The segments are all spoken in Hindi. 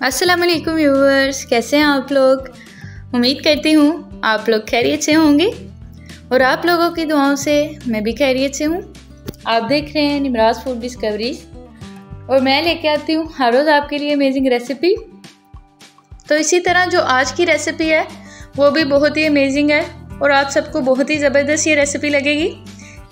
अस्सलाम वालेकुम व्यूअर्स कैसे हैं आप लोग? उम्मीद करती हूँ आप लोग खैरियत से होंगे और आप लोगों की दुआओं से मैं भी खैरियत से हूँ। आप देख रहे हैं निमराज फ़ूड डिस्कवरीज और मैं लेके आती हूँ हर रोज़ आपके लिए अमेजिंग रेसिपी तो इसी तरह जो आज की रेसिपी है, वो भी बहुत ही अमेजिंग है और आप सबको बहुत ही ज़बरदस्त ये रेसिपी लगेगी।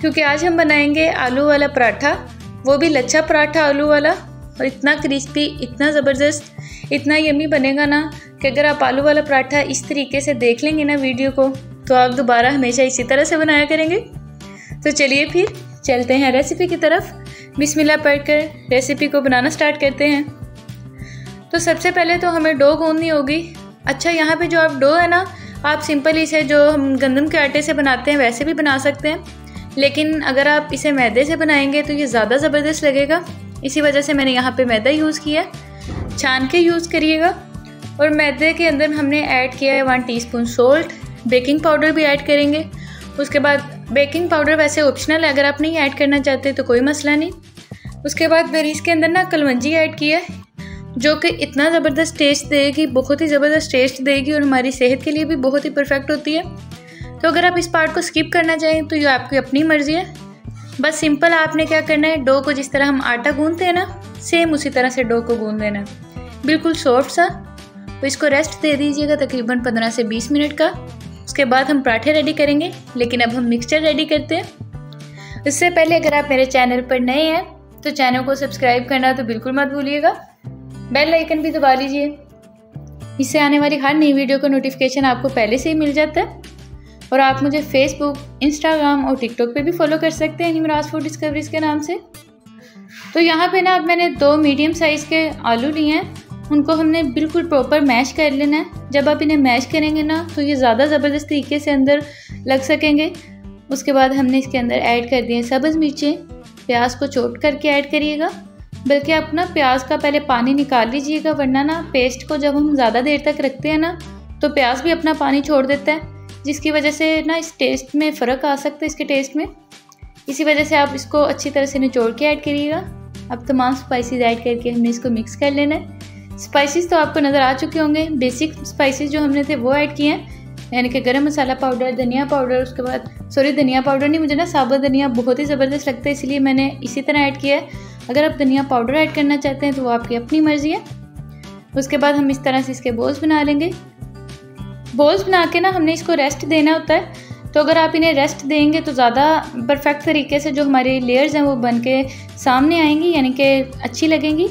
क्योंकि आज हम बनाएँगे आलू वाला पराठा, वो भी लच्छा पराठा आलू वाला और इतना क्रिस्पी इतना ज़बरदस्त इतना यमी बनेगा ना कि अगर आप आलू वाला पराठा इस तरीके से देख लेंगे ना वीडियो को तो आप दोबारा हमेशा इसी तरह से बनाया करेंगे। तो चलिए फिर चलते हैं रेसिपी की तरफ़। बिस्मिल्लाह पढ़कर रेसिपी को बनाना स्टार्ट करते हैं। तो सबसे पहले तो हमें डो गूंदनी होगी। अच्छा यहाँ पे जो आप डो है ना, आप सिंपल इसे जो हम गंदम के आटे से बनाते हैं, वैसे भी बना सकते हैं। लेकिन अगर आप इसे मैदे से बनाएँगे तो ये ज़्यादा ज़बरदस्त लगेगा। इसी वजह से मैंने यहाँ पे मैदा यूज़ किया छान के यूज़ करिएगा। और मैदे के अंदर हमने ऐड किया है one teaspoon salt baking powder भी ऐड करेंगे। उसके बाद बेकिंग पाउडर वैसे ऑप्शनल है, अगर आप नहीं ऐड करना चाहते तो कोई मसला नहीं। उसके बाद मैंने इसके अंदर ना कलवंजी ऐड किया है, जो कि इतना ज़बरदस्त टेस्ट देगी, बहुत ही ज़बरदस्त टेस्ट देगी और हमारी सेहत के लिए भी बहुत ही परफेक्ट होती है। तो अगर आप इस पार्ट को स्किप करना चाहें तो ये आपकी अपनी मर्ज़ी है। बस सिंपल आपने क्या करना है डो को जिस तरह हम आटा गूंदते हैं ना सेम उसी तरह से डो को गूंद देना बिल्कुल सॉफ्ट सा तो इसको रेस्ट दे दीजिएगा तकरीबन पंद्रह से बीस मिनट का। उसके बाद हम पराठे रेडी करेंगे, लेकिन अब हम मिक्सचर रेडी करते हैं। इससे पहले अगर आप मेरे चैनल पर नए हैं तो चैनल को सब्सक्राइब करना तो बिल्कुल मत भूलिएगा। बेल आइकन भी दबा लीजिए। इससे आने वाली हर नई वीडियो का नोटिफिकेशन आपको पहले से ही मिल जाता है। और आप मुझे फेसबुक इंस्टाग्राम और टिकटॉक पे भी फॉलो कर सकते हैं निमराज फ़ूड डिस्कवरीज के नाम से। तो यहाँ पे ना अब मैंने दो मीडियम साइज़ के आलू लिए हैं। उनको हमने बिल्कुल प्रॉपर मैश कर लेना है। जब आप इन्हें मैश करेंगे ना तो ये ज़्यादा ज़बरदस्त तरीके से अंदर लग सकेंगे। उसके बाद हमने इसके अंदर ऐड कर दिए सब्ज़ मिर्चें। प्याज को चोट करके ऐड करिएगा। बल्कि आप ना प्याज का पहले पानी निकाल लीजिएगा, वरना ना पेस्ट को जब हम ज़्यादा देर तक रखते हैं ना तो प्याज भी अपना पानी छोड़ देता है। जिसकी वजह से ना इस टेस्ट में फ़र्क आ सकता है, इसके टेस्ट में। इसी वजह से आप इसको अच्छी तरह से निचोड़ के ऐड करिएगा। अब तमाम स्पाइसेस ऐड करके हमने इसको मिक्स कर लेना है। स्पाइसेस तो आपको नज़र आ चुके होंगे। बेसिक स्पाइसेस जो हमने थे, वो ऐड किए हैं। यानी कि गरम मसाला पाउडर धनिया पाउडर उसके बाद सॉरी धनिया पाउडर नहीं, मुझे ना साबुत धनिया बहुत ही ज़बरदस्त लगता है, इसलिए मैंने इसी तरह ऐड किया है। अगर आप धनिया पाउडर ऐड करना चाहते हैं तो वो आपकी अपनी मर्ज़ी है। उसके बाद हम इस तरह से इसके बोल्स बना लेंगे। बोल्स बना के ना हमने इसको रेस्ट देना होता है। तो अगर आप इन्हें रेस्ट देंगे तो ज़्यादा परफेक्ट तरीके से जो हमारे लेयर्स हैं, वो बन के सामने आएँगी, यानी कि अच्छी लगेंगी।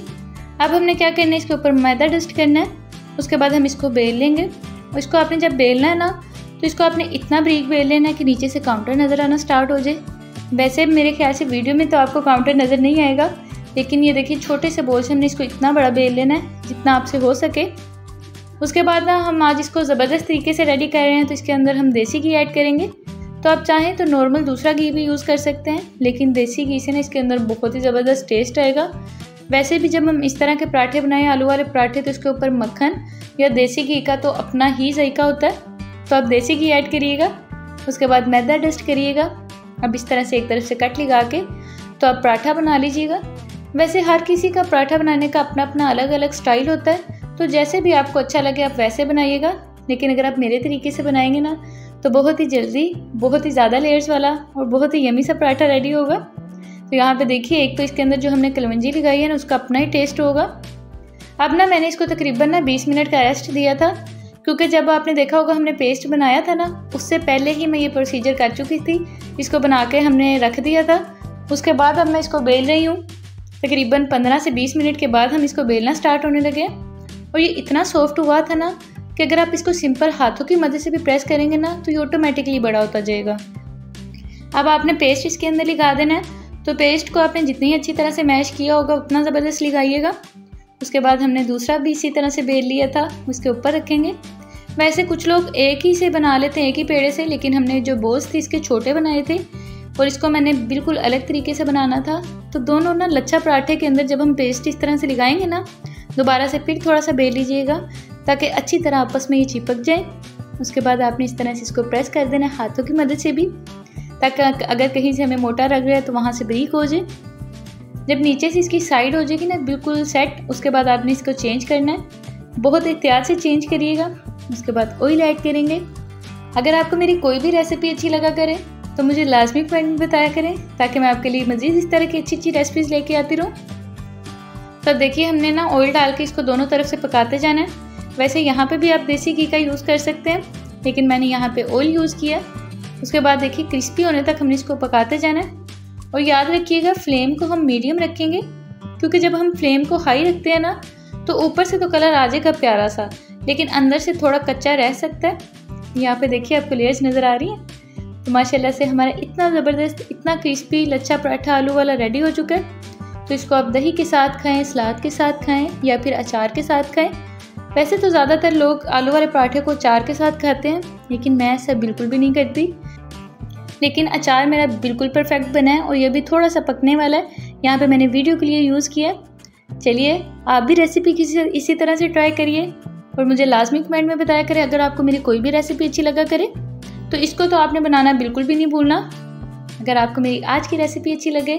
अब हमने क्या करना है? इसके ऊपर मैदा डस्ट करना है। उसके बाद हम इसको बेल लेंगे। और इसको आपने जब बेलना है ना तो इसको आपने इतना ब्रीक बेल लेना है कि नीचे से काउंटर नज़र आना स्टार्ट हो जाए। वैसे मेरे ख्याल से वीडियो में तो आपको काउंटर नज़र नहीं आएगा, लेकिन ये देखिए छोटे से बोल से हमने इसको इतना बड़ा बेल लेना है, जितना आपसे हो सके। उसके बाद ना हम आज इसको ज़बरदस्त तरीके से रेडी कर रहे हैं तो इसके अंदर हम देसी घी ऐड करेंगे। तो आप चाहें तो नॉर्मल दूसरा घी भी यूज़ कर सकते हैं, लेकिन देसी घी से ना इसके अंदर बहुत ही ज़बरदस्त टेस्ट आएगा। वैसे भी जब हम इस तरह के पराठे बनाएँ, आलू वाले पराठे तो इसके ऊपर मक्खन या देसी घी का तो अपना ही जायका होता है। तो आप देसी घी ऐड करिएगा, उसके बाद मैदा डस्ट करिएगा। अब इस तरह से एक तरफ़ से कट लगा के तो आप पराठा बना लीजिएगा। वैसे हर किसी का पराठा बनाने का अपना अपना अलग अलग स्टाइल होता है। तो जैसे भी आपको अच्छा लगे, आप वैसे बनाइएगा। लेकिन अगर आप मेरे तरीके से बनाएँगे ना तो बहुत ही जल्दी, बहुत ही ज़्यादा लेयर्स वाला और बहुत ही यमी सा पराठा रेडी होगा। तो यहाँ पे देखिए, एक तो इसके अंदर जो हमने कलवंजी लगाई है ना, उसका अपना ही टेस्ट होगा। अब ना मैंने इसको तकरीबन ना 20 मिनट का रेस्ट दिया था, क्योंकि जब आपने देखा होगा हमने पेस्ट बनाया था ना, उससे पहले ही मैं ये प्रोसीजर कर चुकी थी। इसको बना के हमने रख दिया था। उसके बाद अब मैं इसको बेल रही हूँ। तकरीबन 15 से 20 मिनट के बाद हम इसको बेलना स्टार्ट होने लगे और ये इतना सॉफ्ट हुआ था ना कि अगर आप इसको सिंपल हाथों की मदद से भी प्रेस करेंगे ना तो ये ऑटोमेटिकली बड़ा होता जाएगा। अब आपने पेस्ट इसके अंदर लगा देना है। तो पेस्ट को आपने जितनी अच्छी तरह से मैश किया होगा, उतना ज़बरदस्त लगाइएगा उसके बाद हमने दूसरा भी इसी तरह से बेल लिया था, उसके ऊपर रखेंगे। वैसे कुछ लोग एक ही से बना लेते हैं एक ही पेड़े से, लेकिन हमने जो बोस थे, इसके छोटे बनाए थे और इसको मैंने बिल्कुल अलग तरीके से बनाना था। तो दोनों ना लच्छा पराठे के अंदर जब हम पेस्ट इस तरह से लगाएँगे ना, दोबारा से फिर थोड़ा सा बेल लीजिएगा, ताकि अच्छी तरह आपस में ये चिपक जाए। उसके बाद आपने इस तरह से इसको प्रेस कर देना हाथों की मदद से भी। ताकि अगर कहीं से हमें मोटा लग रहा है तो वहाँ से ब्रीक हो जाए। जब नीचे से इसकी साइड हो जाएगी ना, बिल्कुल सेट उसके बाद आपने इसको चेंज करना है। बहुत एहतियात से चेंज करिएगा, उसके बाद ऑयल ऐड करेंगे। अगर आपको मेरी कोई भी रेसिपी अच्छी लगा करे तो मुझे लाजमी में बताया करें, ताकि मैं आपके लिए मज़ीद इस तरह की अच्छी अच्छी रेसिपीज़ लेके आती रहूँ। तो देखिए, हमने ना ऑयल डाल के इसको दोनों तरफ़ से पकाते जाना है। वैसे यहाँ पे भी आप देसी घी का यूज़ कर सकते हैं, लेकिन मैंने यहाँ पे ऑयल यूज़ किया उसके बाद देखिए क्रिस्पी होने तक हमने इसको पकाते जाना है। और याद रखिएगा फ्लेम को हम मीडियम रखेंगे, क्योंकि जब हम फ्लेम को हाई रखते हैं ना तो ऊपर से तो कलर आ जाएगा प्यारा सा, लेकिन अंदर से थोड़ा कच्चा रह सकता है। यहाँ पे देखिए, आपको लेयर्स नज़र आ रही है। तो माशाल्लाह से हमारा इतना ज़बरदस्त, इतना क्रिस्पी लच्छा पराठा आलू वाला रेडी हो चुका है। तो इसको आप दही के साथ खाएँ, सलाद के साथ खाएँ, या फिर अचार के साथ खाएँ। वैसे तो ज़्यादातर लोग आलू वाले पराठे को अचार के साथ खाते हैं, लेकिन मैं ऐसा बिल्कुल भी नहीं करती। लेकिन अचार मेरा बिल्कुल परफेक्ट बना है और ये भी थोड़ा सा पकने वाला है। यहाँ पे मैंने वीडियो के लिए यूज़ किया चलिए, आप भी रेसिपी किसी इसी तरह से ट्राई करिए और मुझे लाजमी कमेंट में बताया करें अगर आपको मेरी कोई भी रेसिपी अच्छी लगा करे। तो इसको तो आपने बनाना बिल्कुल भी नहीं भूलना। अगर आपको मेरी आज की रेसिपी अच्छी लगे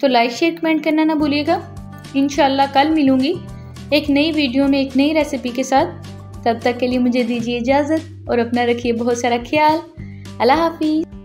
तो लाइक शेयर कमेंट करना ना भूलिएगा। इन कल मिलूँगी एक नई वीडियो में एक नई रेसिपी के साथ। तब तक के लिए मुझे दीजिए इजाज़त और अपना रखिए बहुत सारा ख्याल। अल्लाह हाफिज़।